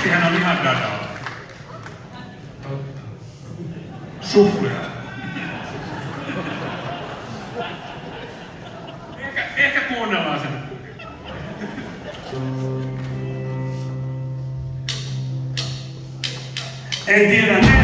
tekstihän on ihan dataa. Suflea. Ehkä, ehkä kuunnellaan sen. En tiedä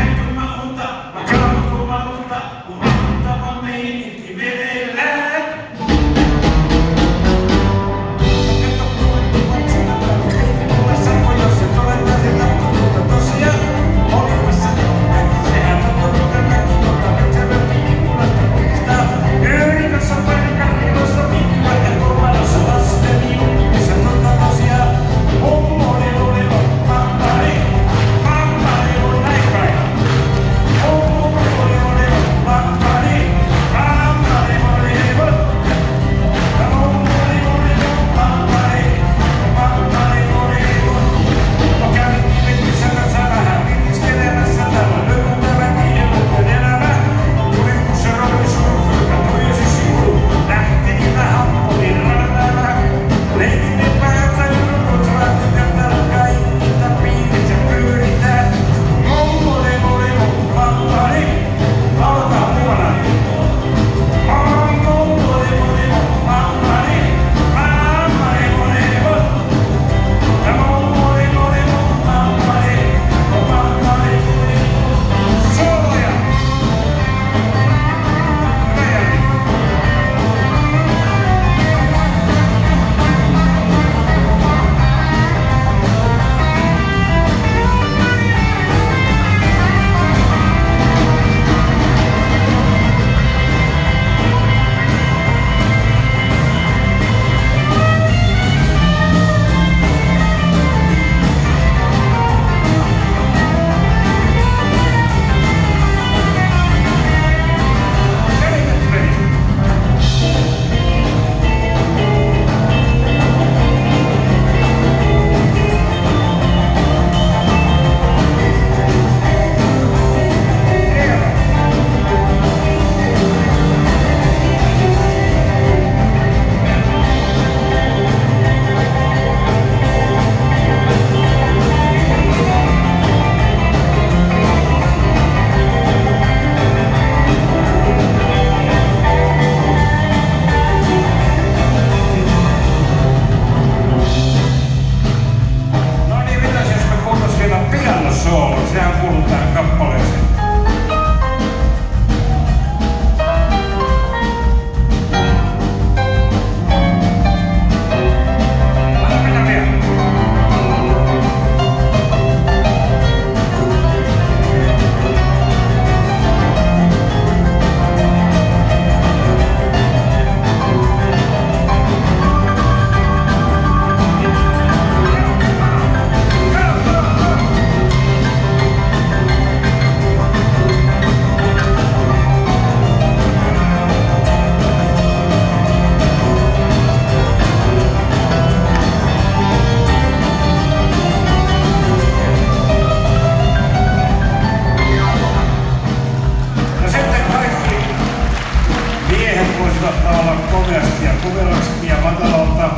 Matalolta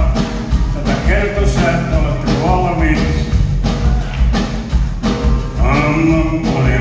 tätä että olette valmiit. Anna mulle.